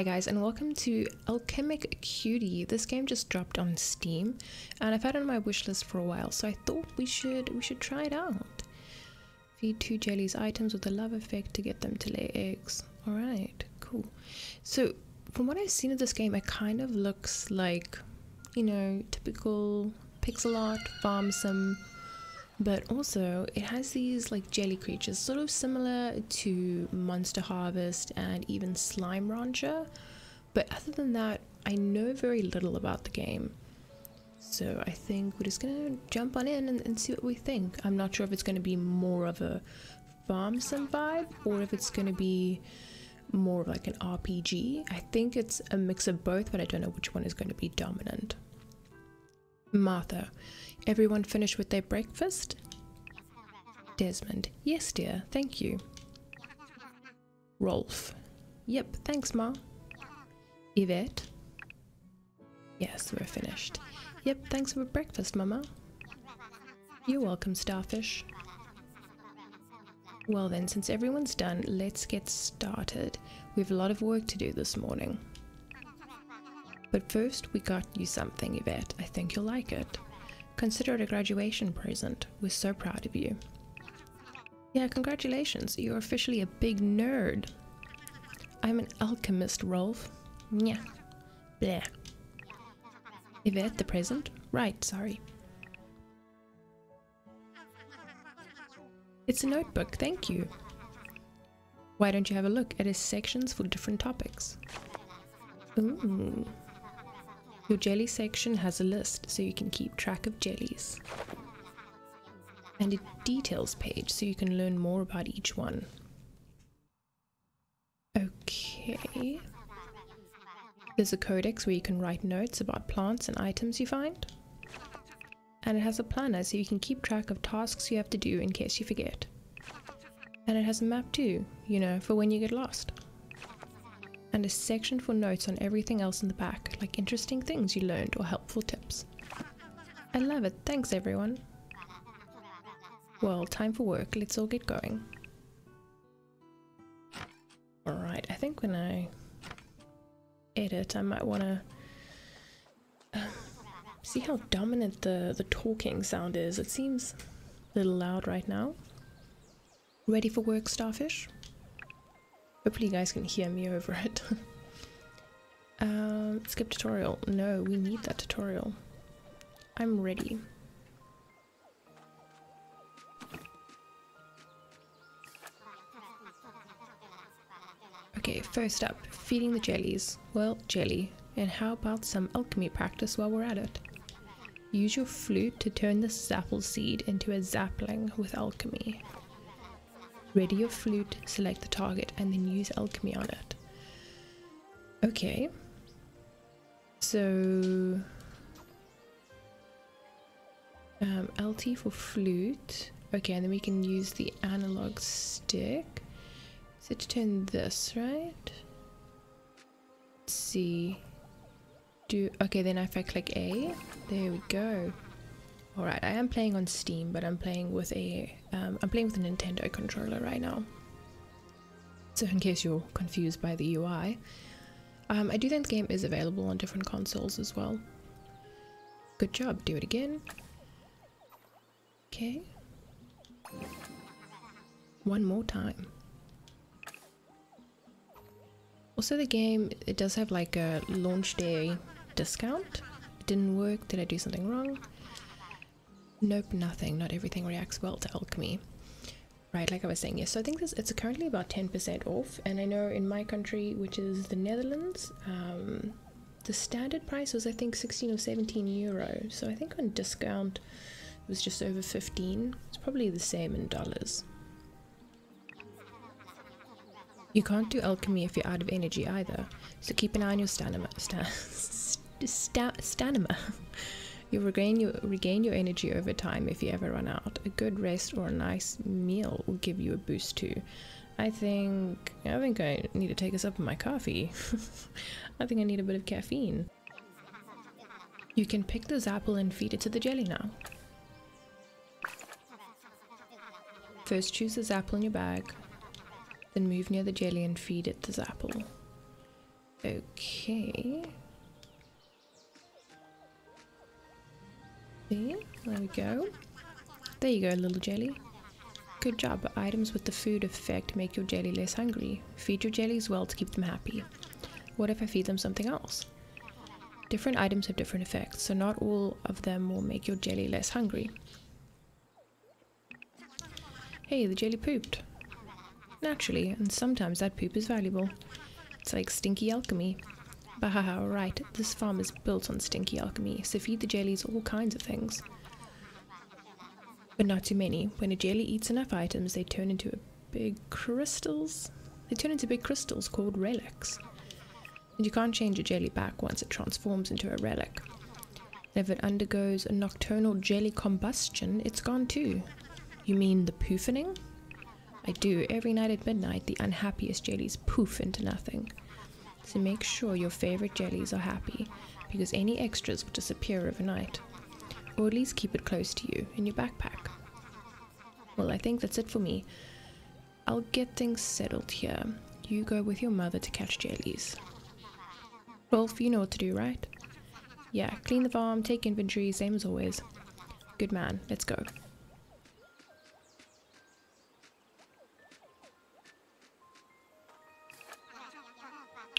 Hi guys and welcome to Alchemic Cutie. This game just dropped on Steam and I've had it on my wishlist for a while so I thought we should we should try it out. Feed two jellies items with a love effect to get them to lay eggs. Alright, cool. So from what I've seen of this game it kind of looks like, you know, typical pixel art, farm sim but also it has these like jelly creatures sort of similar to monster harvest and even slime rancher. But other than that i know very little about the game. So i think we're just gonna jump on in and, and see what we think. I'm not sure if it's gonna be more of a farm sim vibe or if it's gonna be more of like an rpg i think it's a mix of both but i don't know which one is going to be dominant. Martha Everyone finished with their breakfast? Desmond, yes, dear, thank you. Rolf, yep, thanks, Ma. Yvette, yes, we're finished. Yep, thanks for breakfast, Mama. You're welcome, Starfish. Well then, since everyone's done, let's get started. We have a lot of work to do this morning. But first, we got you something, Yvette. I think you'll like it. Consider it a graduation present. We're so proud of you. Yeah, congratulations. You're officially a big nerd. I'm an alchemist, Rolf. Yeah. Bleh. Yvette, the present? Right, sorry. It's a notebook, thank you. Why don't you have a look at his sections for different topics? Ooh. Your jelly section has a list so you can keep track of jellies. And a details page so you can learn more about each one. Okay. There's a codex where you can write notes about plants and items you find. And it has a planner so you can keep track of tasks you have to do in case you forget. And it has a map too, you know, for when you get lost and a section for notes on everything else in the back, like interesting things you learned or helpful tips. I love it, thanks everyone. Well, time for work, let's all get going. Alright, I think when I edit, I might want to uh, see how dominant the, the talking sound is. It seems a little loud right now. Ready for work, Starfish? Hopefully you guys can hear me over it. um, skip tutorial. No, we need that tutorial. I'm ready. Okay, first up, feeding the jellies. Well, jelly. And how about some alchemy practice while we're at it? Use your flute to turn the zapple seed into a zapling with alchemy. Ready your flute, select the target, and then use alchemy on it. Okay. So... Um, LT for flute. Okay, and then we can use the analog stick. So to turn this, right? Let's see. Do okay then if I click A, there we go. Alright, I am playing on Steam, but I'm playing with a um, I'm playing with a Nintendo controller right now. So in case you're confused by the UI, um, I do think the game is available on different consoles as well. Good job, do it again. Okay. One more time. Also the game, it does have like a launch day discount. It didn't work, did I do something wrong? Nope, nothing. Not everything reacts well to alchemy. Right, like I was saying, yes. So I think this it's currently about 10% off, and I know in my country, which is the Netherlands, um, the standard price was I think 16 or 17 euro. So I think on discount it was just over 15. It's probably the same in dollars. You can't do alchemy if you're out of energy either, so keep an eye on your stamina. Sta sta stamina. You'll regain your, regain your energy over time if you ever run out. A good rest or a nice meal will give you a boost too. I think I think I need to take a sip of my coffee. I think I need a bit of caffeine. You can pick this apple and feed it to the jelly now. First choose the apple in your bag, then move near the jelly and feed it this apple. Okay. There, there we go. There you go, little jelly. Good job. Items with the food effect make your jelly less hungry. Feed your jellies well to keep them happy. What if I feed them something else? Different items have different effects, so not all of them will make your jelly less hungry. Hey, the jelly pooped. Naturally, and sometimes that poop is valuable. It's like stinky alchemy. Bahaha, right, this farm is built on stinky alchemy, so feed the jellies all kinds of things but not too many. When a jelly eats enough items, they turn into big crystals. They turn into big crystals called relics. And you can't change a jelly back once it transforms into a relic. if it undergoes a nocturnal jelly combustion, it's gone too. You mean the poofening? I do. Every night at midnight, the unhappiest jellies poof into nothing. So make sure your favorite jellies are happy, because any extras will disappear overnight or at least keep it close to you in your backpack. Well, I think that's it for me. I'll get things settled here. You go with your mother to catch jellies. Rolf, you know what to do, right? Yeah, clean the farm, take inventory, same as always. Good man, let's go.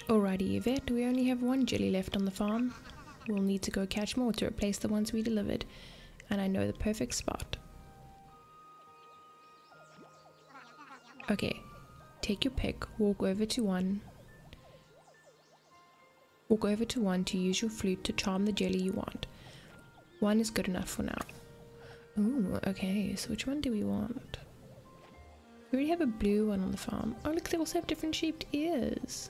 Alrighty, Yvette, we only have one jelly left on the farm. We'll need to go catch more to replace the ones we delivered, and I know the perfect spot. Okay, take your pick, walk over to one. Walk over to one to use your flute to charm the jelly you want. One is good enough for now. Ooh, okay, so which one do we want? We already have a blue one on the farm. Oh look, they also have different shaped ears.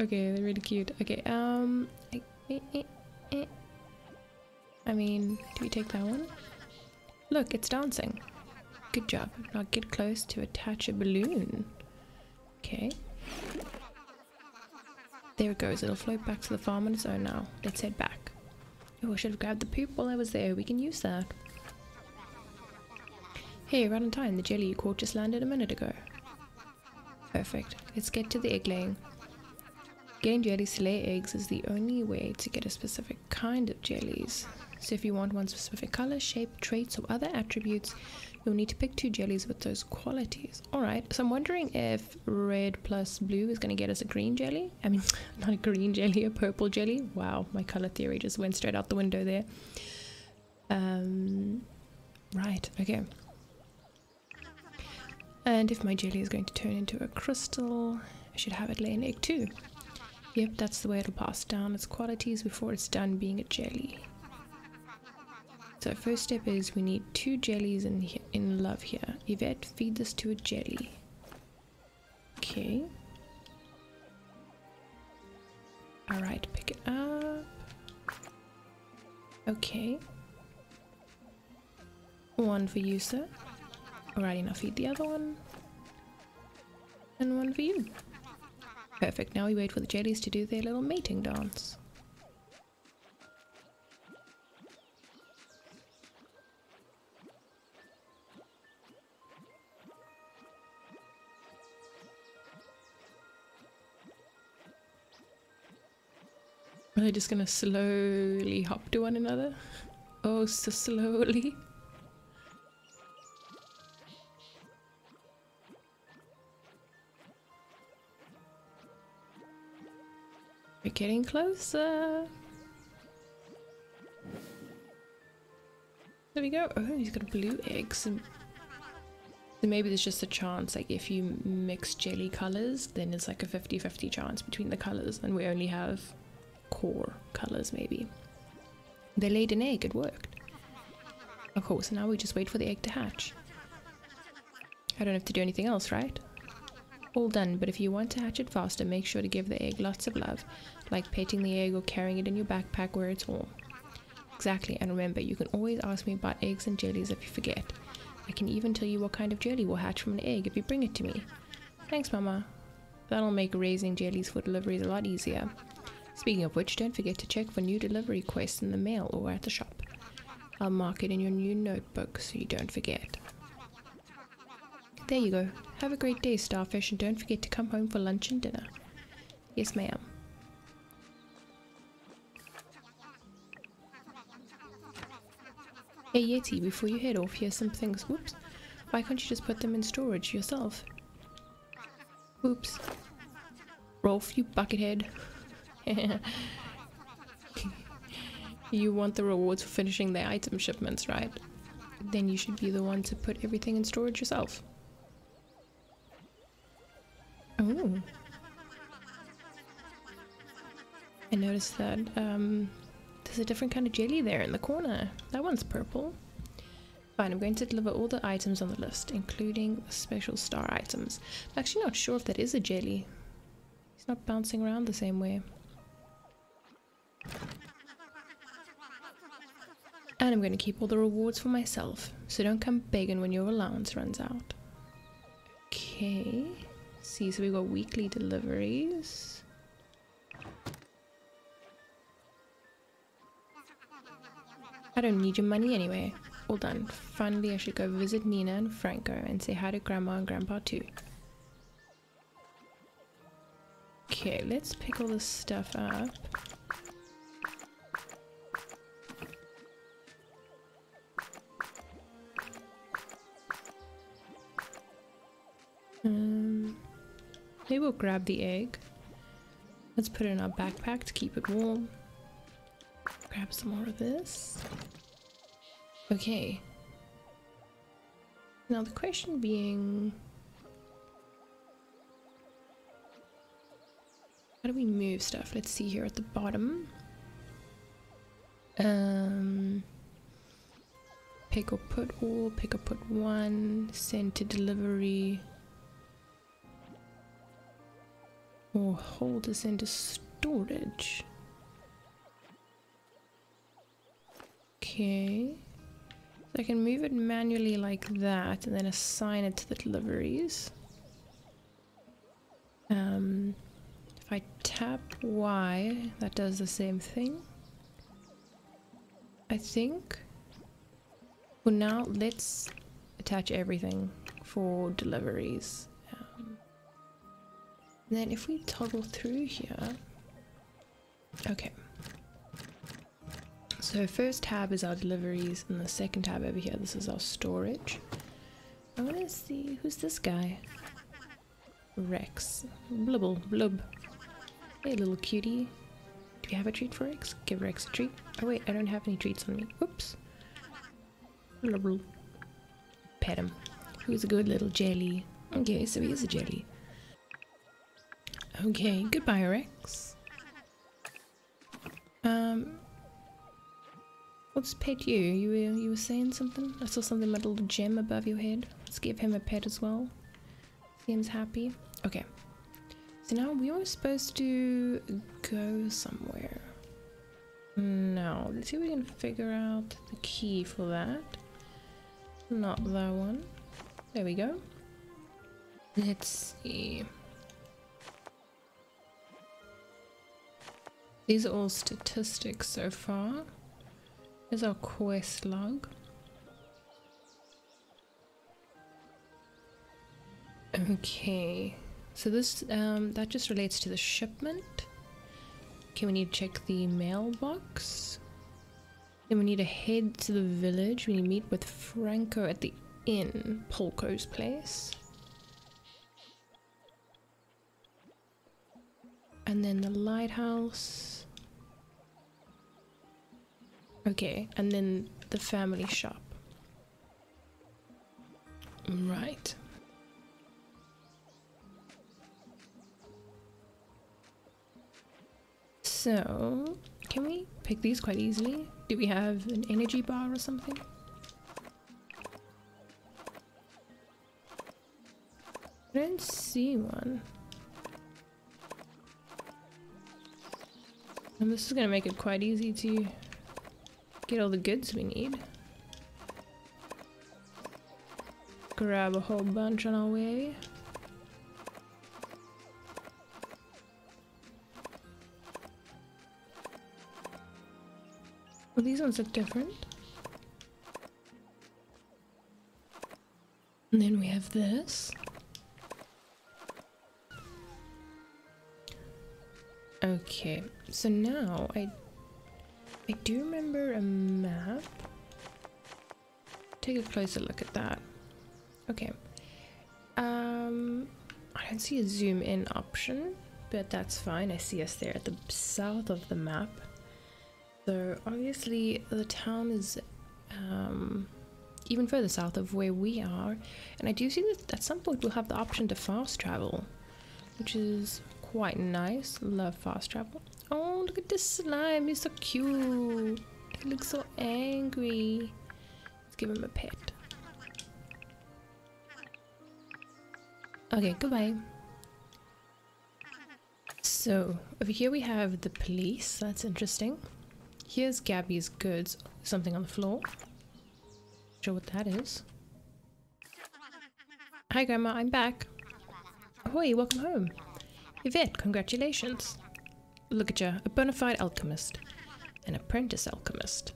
Okay, they're really cute. Okay, um, I, eh, eh, eh. I mean, do we take that one? Look, it's dancing. Good job. Now get close to attach a balloon. Okay. There it goes. It'll float back to the farm on its own now. Let's head back. Oh, I should have grabbed the poop while I was there. We can use that. Hey, right on time. The jelly you caught just landed a minute ago. Perfect. Let's get to the egg laying. Getting jellies to lay eggs is the only way to get a specific kind of jellies. So if you want one specific color, shape, traits, or other attributes, you'll need to pick two jellies with those qualities. Alright, so I'm wondering if red plus blue is going to get us a green jelly. I mean, not a green jelly, a purple jelly. Wow, my color theory just went straight out the window there. Um, right, okay. And if my jelly is going to turn into a crystal, I should have it lay an egg too. Yep, that's the way it'll pass down its qualities before it's done being a jelly. So first step is we need two jellies in, in love here. Yvette, feed this to a jelly. Okay. Alright, pick it up. Okay. One for you, sir. Alrighty, now feed the other one. And one for you. Perfect, now we wait for the jellies to do their little mating dance. Are they just gonna slowly hop to one another? Oh, so slowly. Getting closer. There we go. Oh, he's got blue egg. So, so maybe there's just a chance, like if you mix jelly colors, then it's like a 50-50 chance between the colors, and we only have core colors, maybe. They laid an egg. It worked. Of course, now we just wait for the egg to hatch. I don't have to do anything else, right? All done, but if you want to hatch it faster, make sure to give the egg lots of love, like petting the egg or carrying it in your backpack where it's warm. Exactly, and remember, you can always ask me about eggs and jellies if you forget. I can even tell you what kind of jelly will hatch from an egg if you bring it to me. Thanks, Mama. That'll make raising jellies for deliveries a lot easier. Speaking of which, don't forget to check for new delivery requests in the mail or at the shop. I'll mark it in your new notebook so you don't forget. There you go. Have a great day, Starfish, and don't forget to come home for lunch and dinner. Yes, ma'am. Hey Yeti, before you head off, here's some things. Whoops. Why can't you just put them in storage yourself? Oops. Rolf, you buckethead. you want the rewards for finishing the item shipments, right? Then you should be the one to put everything in storage yourself. I noticed that um, there's a different kind of jelly there in the corner. That one's purple. Fine, I'm going to deliver all the items on the list, including the special star items. I'm actually not sure if that is a jelly. He's not bouncing around the same way. And I'm going to keep all the rewards for myself, so don't come begging when your allowance runs out. Okay. See, so we got weekly deliveries. I don't need your money anyway. All done. Finally, I should go visit Nina and Franco and say hi to Grandma and Grandpa too. Okay, let's pick all this stuff up. We'll grab the egg. Let's put it in our backpack to keep it warm. Grab some more of this. Okay. Now the question being... How do we move stuff? Let's see here at the bottom. Um, pick or put all, pick or put one, send to delivery. Or hold this into storage. Okay. So I can move it manually like that and then assign it to the deliveries. Um, if I tap Y, that does the same thing. I think. Well, now let's attach everything for deliveries. Um, then if we toggle through here, okay. So first tab is our deliveries and the second tab over here, this is our storage. I want to see, who's this guy? Rex. Blubble, blub. Hey little cutie. Do you have a treat for Rex? Give Rex a treat. Oh wait, I don't have any treats on me. Whoops. Pet him. Who's a good little jelly? Okay, so he is a jelly. Okay, goodbye Rex. Um, Let's pet you. You were you were saying something? I saw something with a little gem above your head. Let's give him a pet as well. Seems happy. Okay. So now we were supposed to go somewhere. No. Let's see if we can figure out the key for that. Not that one. There we go. Let's see. These are all statistics so far. Here's our quest log. Okay, so this um, that just relates to the shipment. Okay, we need to check the mailbox. Then we need to head to the village. We need to meet with Franco at the inn, Polko's place. And then the lighthouse. Okay, and then the family shop. Right. So, can we pick these quite easily? Do we have an energy bar or something? I don't see one. And this is gonna make it quite easy to Get all the goods we need. Grab a whole bunch on our way. Well, these ones look different. And then we have this. Okay, so now I I do remember a map. Take a closer look at that. Okay. Um I don't see a zoom in option, but that's fine. I see us there at the south of the map. So obviously the town is um, even further south of where we are. And I do see that at some point we'll have the option to fast travel, which is quite nice. Love fast travel. Oh, look at this slime. He's so cute. He looks so angry. Let's give him a pet. Okay, goodbye. So, over here we have the police. That's interesting. Here's Gabby's goods. Something on the floor. Not Sure what that is. Hi, Grandma. I'm back. Ahoy, welcome home. Yvette, congratulations. Look at you, a bona fide alchemist. An apprentice alchemist.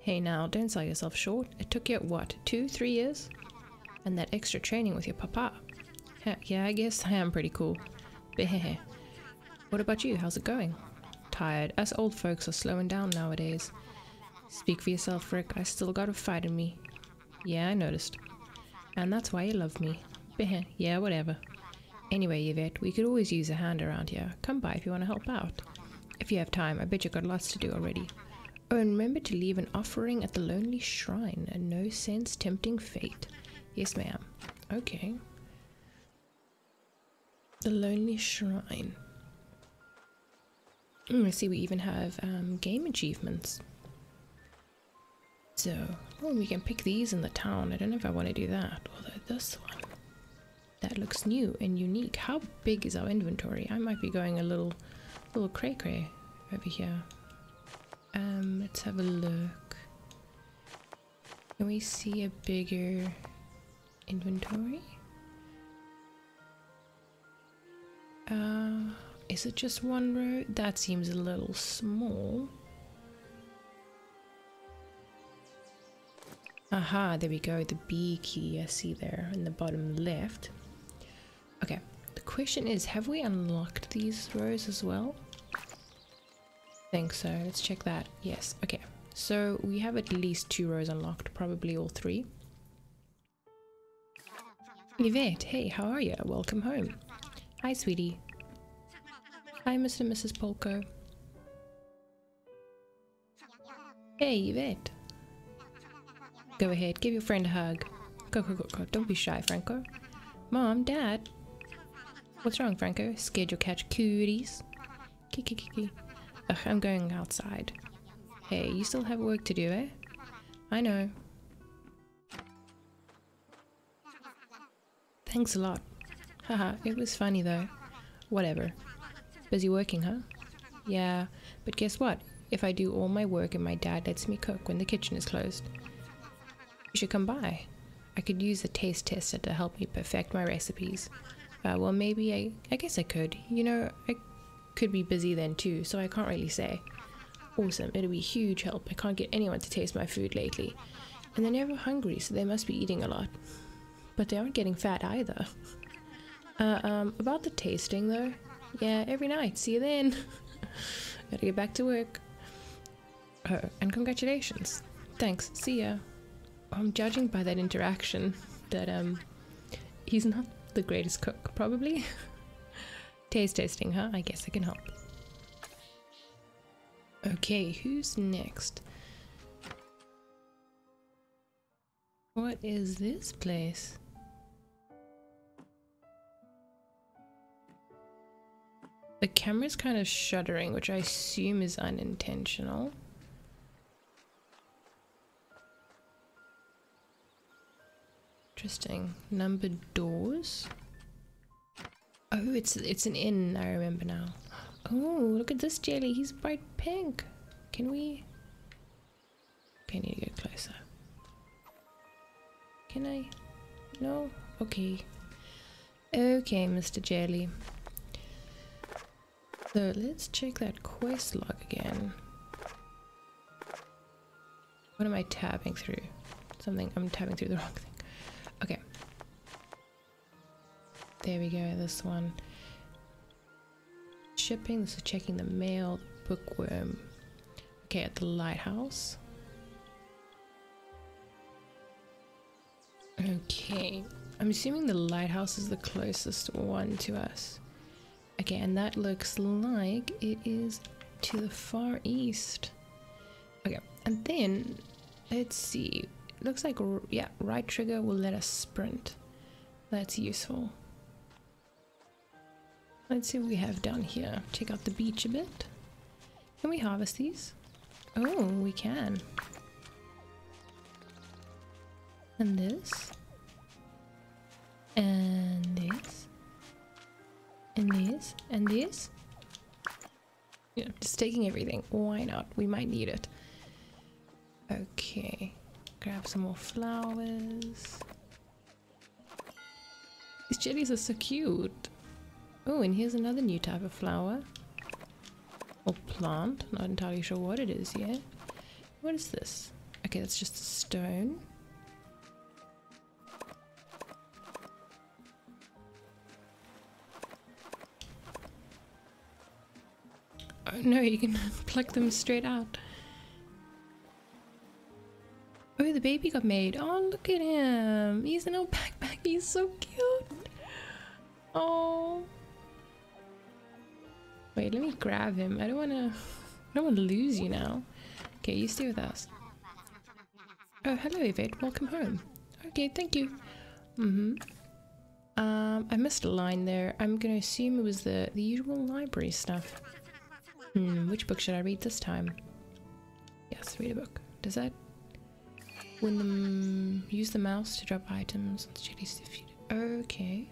Hey now, don't sell yourself short. It took you, what, two, three years? And that extra training with your papa. Heck Yeah, I guess I am pretty cool. What about you? How's it going? Tired. Us old folks are slowing down nowadays. Speak for yourself, Rick. I still got a fight in me. Yeah, I noticed. And that's why you love me. Yeah, whatever. Anyway, Yvette, we could always use a hand around here. Come by if you want to help out. If you have time, I bet you've got lots to do already. Oh, and remember to leave an offering at the Lonely Shrine, and no sense tempting fate. Yes, ma'am. Okay. The Lonely Shrine. Mm, I see we even have um, game achievements. So, oh, we can pick these in the town. I don't know if I want to do that. Although this one, that looks new and unique. How big is our inventory? I might be going a little, little cray cray over here. Um, let's have a look. Can we see a bigger inventory? Uh, is it just one row? That seems a little small. Aha, there we go. The B key I see there in the bottom left. Okay, the question is, have we unlocked these rows as well? I think so. Let's check that. Yes, okay. So we have at least two rows unlocked, probably all three. Yvette, hey, how are you? Welcome home. Hi, sweetie. Hi, Mr. and Mrs. Polko. Hey, Yvette. Go ahead, give your friend a hug. Go, go, go, go. Don't be shy, Franco. Mom, Dad. What's wrong, Franco? Scared you'll catch cooties? Kiki, kiki. Ugh, I'm going outside. Hey, you still have work to do, eh? I know. Thanks a lot. Haha, it was funny though. Whatever. Busy working, huh? Yeah, but guess what? If I do all my work and my dad lets me cook when the kitchen is closed, you should come by. I could use the taste tester to help me perfect my recipes. Uh, well, maybe I, I guess I could. You know, I could be busy then too, so I can't really say. Awesome, it'll be huge help. I can't get anyone to taste my food lately. And they're never hungry, so they must be eating a lot but they aren't getting fat either. Uh, um, about the tasting though, yeah, every night. See you then. Gotta get back to work. Oh, and congratulations. Thanks. See ya. I'm judging by that interaction that um, he's not the greatest cook, probably. Taste testing, huh? I guess I can help. Okay, who's next? What is this place? The camera's kind of shuddering, which I assume is unintentional. Interesting. Numbered doors. Oh, it's it's an inn, I remember now. Oh, look at this jelly. He's bright pink. Can we... Okay, I need to get closer. Can I? No? Okay. Okay, Mr. Jelly. So let's check that quest log again. What am I tabbing through? Something, I'm tabbing through the wrong thing. There we go, this one. Shipping, this is checking the mail, the bookworm. Okay, at the lighthouse. Okay, I'm assuming the lighthouse is the closest one to us. Okay, and that looks like it is to the far east. Okay, and then let's see. It looks like yeah, right trigger will let us sprint. That's useful. Let's see what we have down here. Check out the beach a bit. Can we harvest these? Oh, we can. And this. And this. And this. And this. Yeah, just taking everything. Why not? We might need it. Okay. Grab some more flowers. These jellies are so cute. Oh, and here's another new type of flower. Or plant. Not entirely sure what it is yet. What is this? Okay, that's just a stone. Oh no, you can pluck them straight out. Oh, the baby got made. Oh, look at him. He's an backpack. He's so cute. Oh. Wait, let me grab him. I don't want to... I don't want to lose you now. Okay, you stay with us. Oh, hello, Yvette. Welcome home. Okay, thank you. Mm-hmm. Um, I missed a line there. I'm to assume it was the, the usual library stuff. Hmm, which book should I read this time? Yes, read a book. Does that... When the... Use the mouse to drop items on the Okay.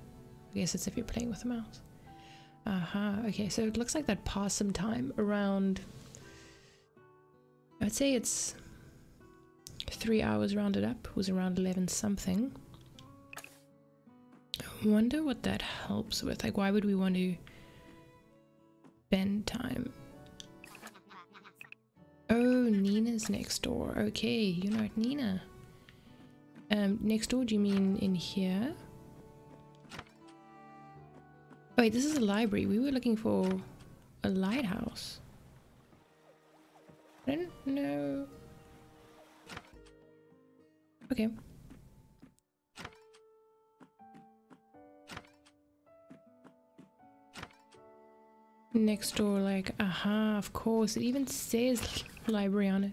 I guess it's if you're playing with the mouse. Uh-huh. Okay, so it looks like that some time around... I'd say it's... Three hours rounded up. was around 11 something. I wonder what that helps with. Like, why would we want to spend time? Oh, Nina's next door. Okay, you're not Nina. Um, next door, do you mean in here? Wait, this is a library. We were looking for a lighthouse. I don't know. Okay. Next door, like, aha, of course. It even says library on it.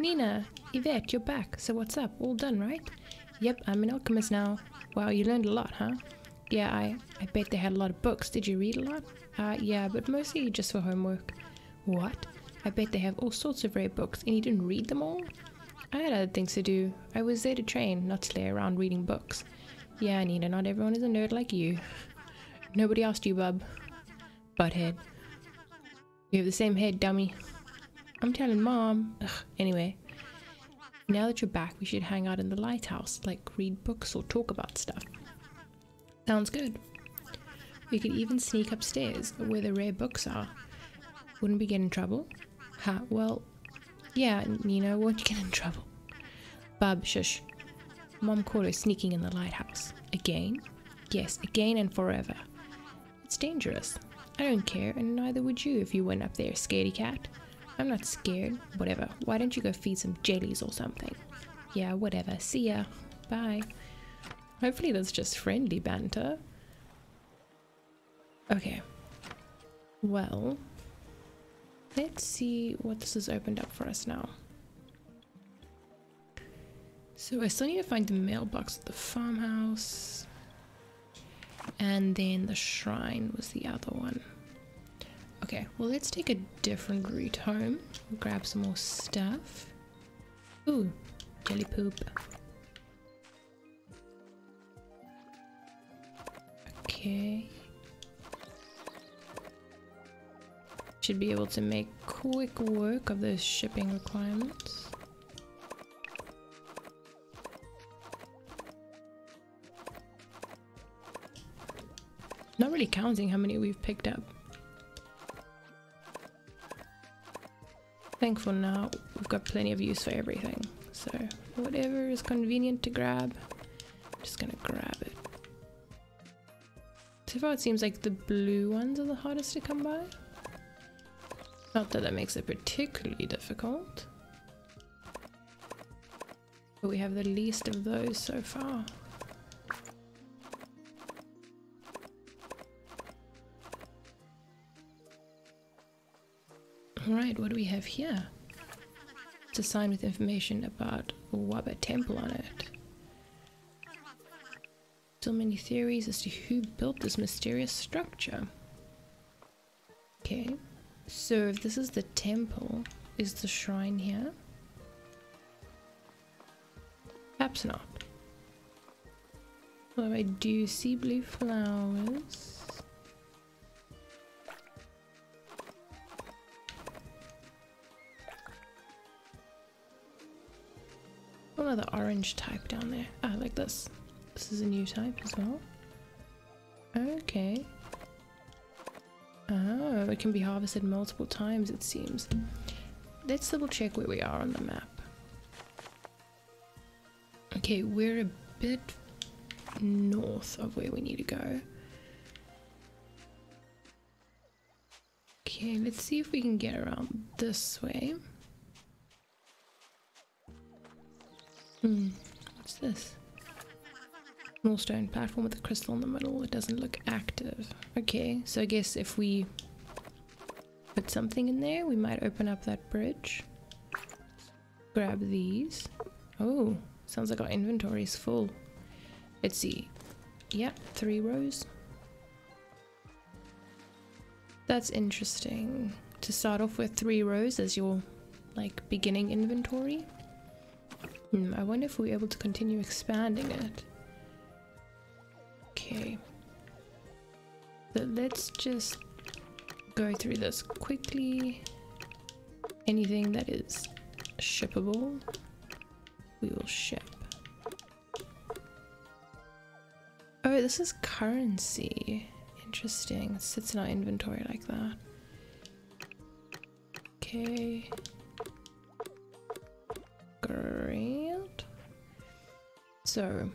Nina, Yvette, you're back. So what's up? All done, right? Yep, I'm an alchemist now. Wow, you learned a lot, huh? Yeah, I, I bet they had a lot of books. Did you read a lot? Uh, yeah, but mostly just for homework. What? I bet they have all sorts of rare books and you didn't read them all? I had other things to do. I was there to train, not to lay around reading books. Yeah, Nina, not everyone is a nerd like you. Nobody asked you, bub. Butthead. You have the same head, dummy. I'm telling mom. Ugh, anyway. Now that you're back, we should hang out in the lighthouse, like read books or talk about stuff. Sounds good. We could even sneak upstairs where the rare books are. Wouldn't we get in trouble? Ha, well, yeah, Nina, won't you get in trouble? Bub, shush. Mom caught her sneaking in the lighthouse. Again? Yes, again and forever. It's dangerous. I don't care, and neither would you if you went up there, scaredy cat. I'm not scared. Whatever. Why don't you go feed some jellies or something? Yeah, whatever. See ya. Bye. Hopefully that's just friendly banter. Okay. Well, let's see what this has opened up for us now. So I still need to find the mailbox at the farmhouse. And then the shrine was the other one. Okay, well let's take a different route home. Grab some more stuff. Ooh, jelly poop. Okay. Should be able to make quick work of those shipping requirements. Not really counting how many we've picked up. Thankful now we've got plenty of use for everything. So whatever is convenient to grab, I'm just gonna grab it. So far it seems like the blue ones are the hardest to come by. Not that that makes it particularly difficult. But we have the least of those so far. Alright, what do we have here? It's a sign with information about Waba Temple on it. So many theories as to who built this mysterious structure. Okay, so if this is the temple, is the shrine here? Perhaps not. Although I do see blue flowers. Another orange type down there. Ah, like this. This is a new type as well. Okay. Oh, it can be harvested multiple times it seems. Let's double check where we are on the map. Okay, we're a bit north of where we need to go. Okay, let's see if we can get around this way. Hmm, what's this? Small stone platform with a crystal in the middle. It doesn't look active. Okay, so I guess if we put something in there, we might open up that bridge. Grab these. Oh, sounds like our inventory is full. Let's see. Yep, three rows. That's interesting. To start off with three rows as your like beginning inventory. Hmm, I wonder if we're able to continue expanding it. Okay. So let's just go through this quickly. Anything that is shippable, we will ship. Oh, this is currency. Interesting. It sits in our inventory like that. Okay. Great. So,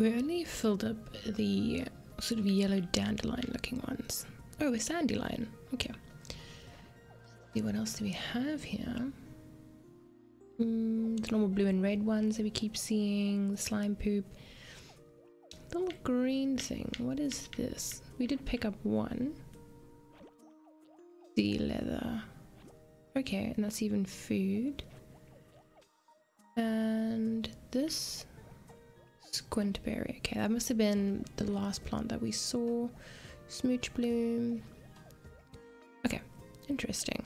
we only filled up the sort of yellow dandelion looking ones. Oh, a dandelion. Okay. See what else do we have here? Mm, the normal blue and red ones that we keep seeing, the slime poop. The little green thing. What is this? We did pick up one. Sea leather. Okay, and that's even food. And this squintberry. Okay, that must have been the last plant that we saw. Smooch bloom. Okay, interesting.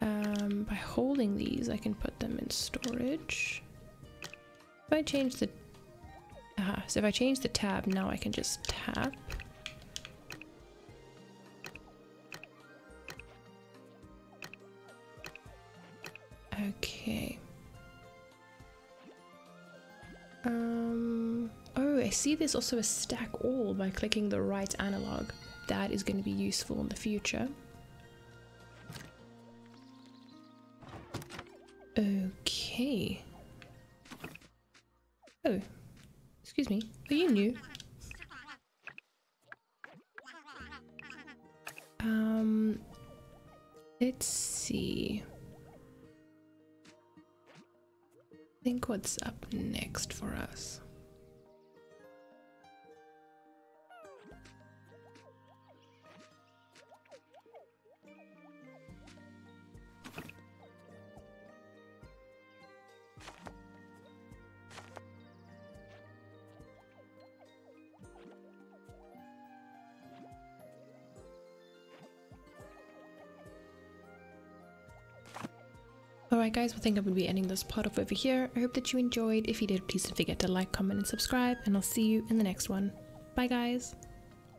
Um, by holding these, I can put them in storage. If I change the... Ah, so if I change the tab, now I can just tap. Okay. Um, oh, I see there's also a stack all by clicking the right analog. That is going to be useful in the future. Okay. Oh, excuse me. Are you new? Um, let's see. Think what's up next for us. Guys, I think I'm going to be ending this part off over here. I hope that you enjoyed. If you did, please don't forget to like, comment and subscribe and I'll see you in the next one. Bye guys!